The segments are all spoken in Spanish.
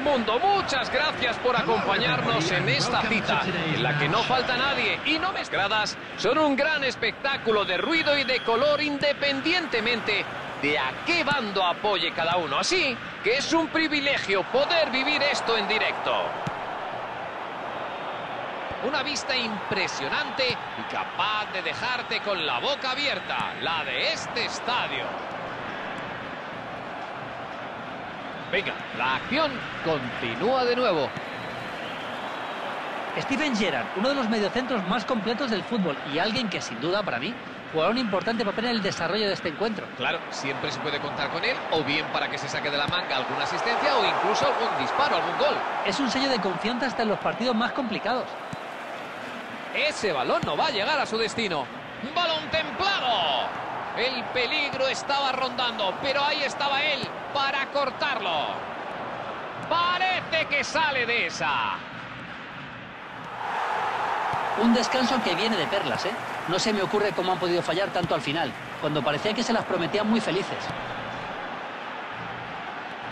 mundo. Muchas gracias por acompañarnos en esta cita, en la que no falta nadie y no mezcladas. Son un gran espectáculo de ruido y de color independientemente de a qué bando apoye cada uno. Así que es un privilegio poder vivir esto en directo. Una vista impresionante y capaz de dejarte con la boca abierta, la de este estadio. Venga, la acción continúa de nuevo. Steven Gerrard, uno de los mediocentros más completos del fútbol y alguien que sin duda para mí jugará un importante papel en el desarrollo de este encuentro. Claro, siempre se puede contar con él, o bien para que se saque de la manga alguna asistencia o incluso algún disparo, algún gol. Es un sello de confianza hasta en los partidos más complicados. Ese balón no va a llegar a su destino. ¡Balón templado! El peligro estaba rondando, pero ahí estaba él para cortarlo. Parece que sale de esa. Un descanso que viene de perlas, ¿eh? No se me ocurre cómo han podido fallar tanto al final, cuando parecía que se las prometían muy felices.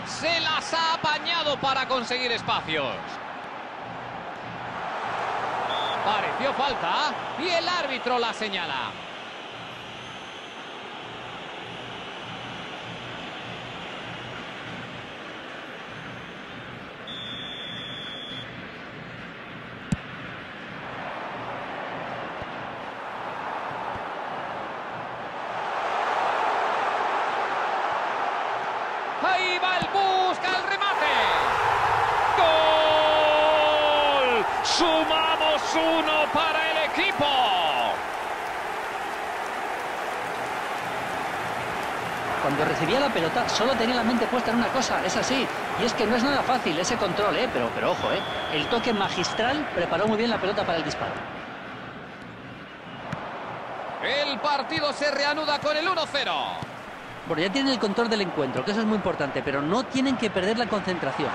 Se las ha apañado para conseguir espacios. Pareció falta y el árbitro la señala. Ahí va el busca el remate. ¡Gol! Sumamos uno para el equipo. Cuando recibía la pelota solo tenía la mente puesta en una cosa, es así. Y es que no es nada fácil ese control, ¿eh? Pero, pero ojo, ¿eh? El toque magistral preparó muy bien la pelota para el disparo. El partido se reanuda con el 1-0. Bueno, ya tienen el control del encuentro, que eso es muy importante, pero no tienen que perder la concentración.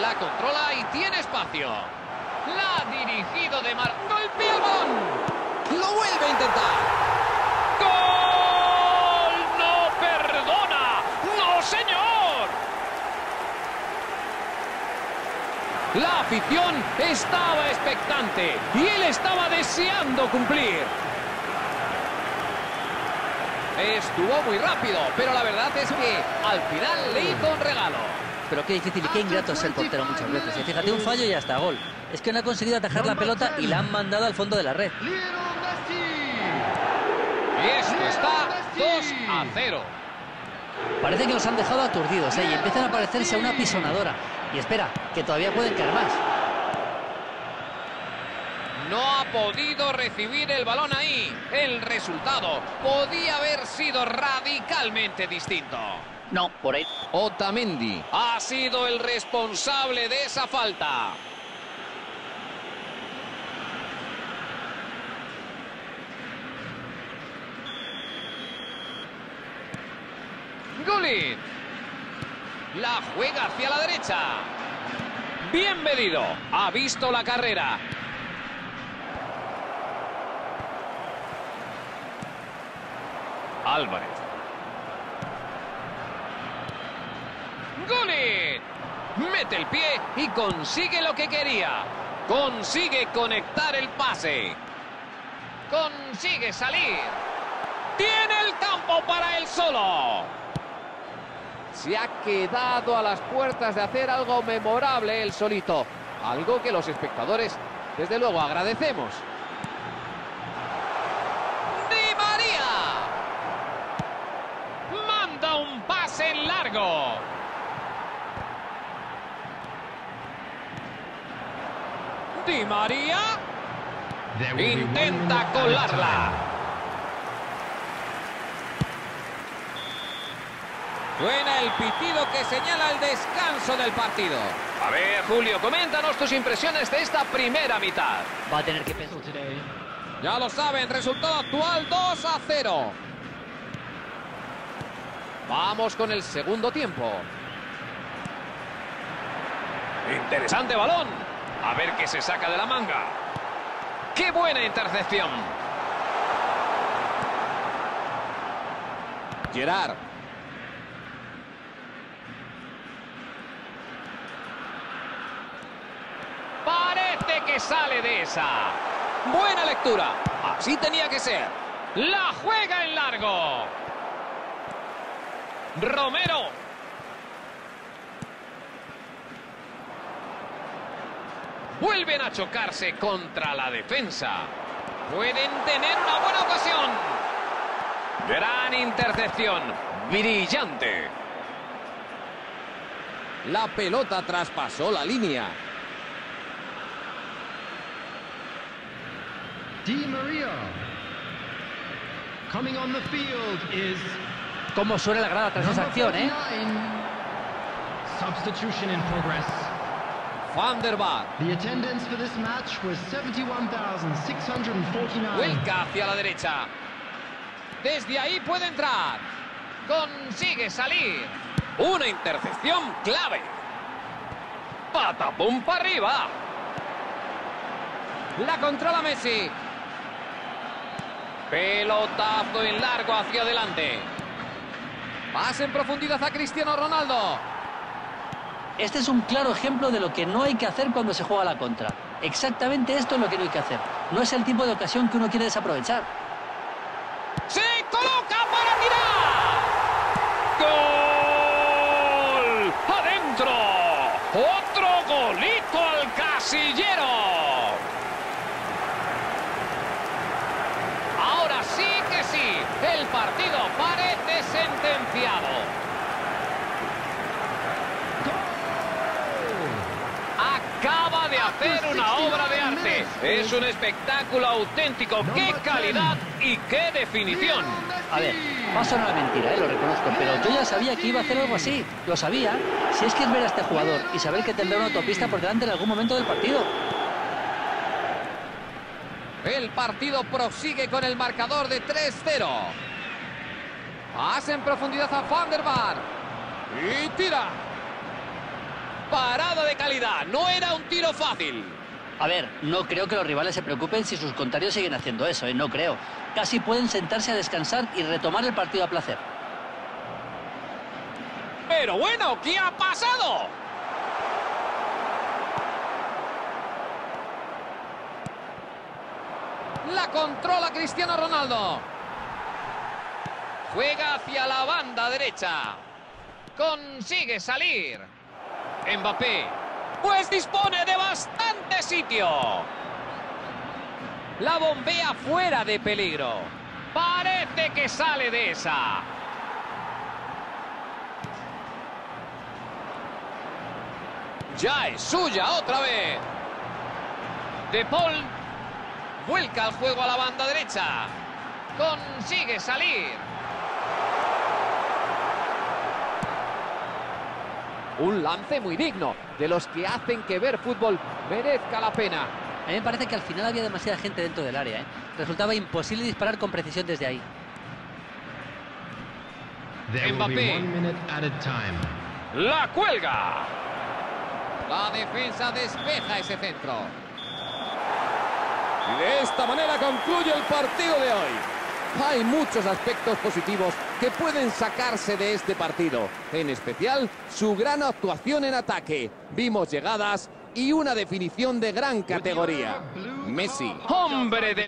La controla y tiene espacio. La ha dirigido de mar. ¡Golpea el! ¡Lo vuelve a intentar! ¡Gol! ¡No perdona! ¡No, señor! La afición estaba expectante y él estaba deseando cumplir. Estuvo muy rápido, pero la verdad es que al final le hizo un regalo. Pero qué difícil y qué ingrato es el portero muchas veces. Y fíjate, un fallo y hasta gol. Es que no ha conseguido atajar la pelota y la han mandado al fondo de la red. Y esto está 2 a 0. Parece que los han dejado aturdidos, ¿eh? Y empiezan a parecerse a una pisonadora. Y espera, que todavía pueden caer más. No ha podido recibir el balón ahí. El resultado podía haber sido radicalmente distinto. No, por ahí. Otamendi ha sido el responsable de esa falta. Gullit. La juega hacia la derecha. Bien medido. Ha visto la carrera. Álvarez. Gullit. Mete el pie y consigue lo que quería. Consigue conectar el pase. Consigue salir. Tiene el campo para él solo. Se ha quedado a las puertas de hacer algo memorable el solito. Algo que los espectadores, desde luego, agradecemos. Largo. Di María intenta colarla. Suena el pitido que señala el descanso del partido. A ver, Julio, coméntanos tus impresiones de esta primera mitad. Va a tener que pensar. Ya lo saben, resultado actual 2 a 0. Vamos con el segundo tiempo. Interesante balón. A ver qué se saca de la manga. ¡Qué buena intercepción! Gerard. Parece que sale de esa. Buena lectura. Así tenía que ser. La juega en largo. Romero. Vuelven a chocarse contra la defensa. Pueden tener una buena ocasión. Gran intercepción. Brillante. La pelota traspasó la línea. Di Maria. Coming on the field is Cómo suena la grada tras esa acción, ¿eh? 49. Substitution in progress. Van der Vaart. The attendance for this match was 71,649. Vuelca hacia la derecha. Desde ahí puede entrar. Consigue salir. Una intercepción clave. Patapum para arriba. La controla Messi. Pelotazo en largo hacia adelante. Pase en profundidad a Cristiano Ronaldo. Este es un claro ejemplo de lo que no hay que hacer cuando se juega la contra. Exactamente esto es lo que no hay que hacer. No es el tipo de ocasión que uno quiere desaprovechar. Se coloca para tirar. ¡Gol! ¡Adentro! ¡Otro golito al casillero! Ahora sí que sí. El partido parece sentenciado. Acaba de hacer una obra de arte. Es un espectáculo auténtico. ¡Qué calidad y qué definición! A ver, paso no la mentira, ¿eh? lo reconozco, pero yo ya sabía que iba a hacer algo así. Lo sabía. Si es que es ver a este jugador y saber que tendrá una autopista por delante en algún momento del partido. El partido prosigue con el marcador de 3-0. Pase en profundidad a Van der Vaart. Y tira. Parada de calidad. No era un tiro fácil. A ver, no creo que los rivales se preocupen si sus contrarios siguen haciendo eso, ¿eh? no creo. Casi pueden sentarse a descansar y retomar el partido a placer. Pero bueno, ¿qué ha pasado? La controla Cristiano Ronaldo. Juega hacia la banda derecha. Consigue salir. Mbappé. Pues dispone de bastante sitio. La bombea fuera de peligro. Parece que sale de esa. Ya es suya otra vez. De Paul vuelca el juego a la banda derecha. Consigue salir. Un lance muy digno, de los que hacen que ver fútbol merezca la pena. A mí me parece que al final había demasiada gente dentro del área. ¿eh? Resultaba imposible disparar con precisión desde ahí. Mbappé. one minute at a time. La cuelga. La defensa despeja ese centro. Y de esta manera concluye el partido de hoy. Hay muchos aspectos positivos que pueden sacarse de este partido. En especial, su gran actuación en ataque. Vimos llegadas y una definición de gran categoría. Messi. Hombre de